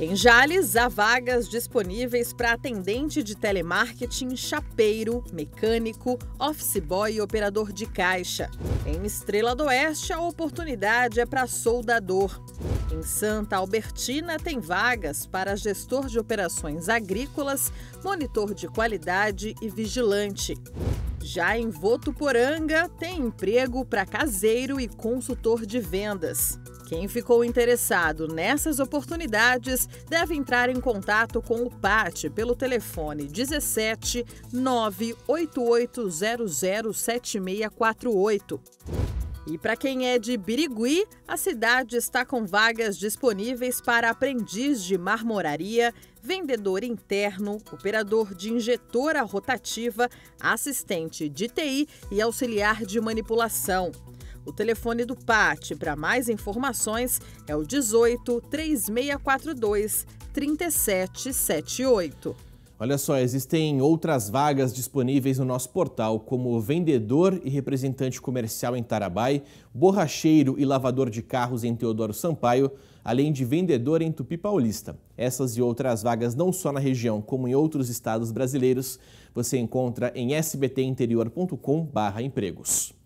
Em Jales, há vagas disponíveis para atendente de telemarketing, chapeiro, mecânico, office boy e operador de caixa. Em Estrela do Oeste, a oportunidade é para soldador. Em Santa Albertina, tem vagas para gestor de operações agrícolas, monitor de qualidade e vigilante. Já em Votuporanga, tem emprego para caseiro e consultor de vendas. Quem ficou interessado nessas oportunidades deve entrar em contato com o PAT pelo telefone 17 988007648. E para quem é de Birigui, a cidade está com vagas disponíveis para aprendiz de marmoraria, vendedor interno, operador de injetora rotativa, assistente de TI e auxiliar de manipulação. O telefone do PAT para mais informações é o 18 3642 3778. Olha só, existem outras vagas disponíveis no nosso portal, como vendedor e representante comercial em Tarabai, borracheiro e lavador de carros em Teodoro Sampaio, além de vendedor em Tupi Paulista. Essas e outras vagas, não só na região, como em outros estados brasileiros, você encontra em sbtinterior.com/empregos.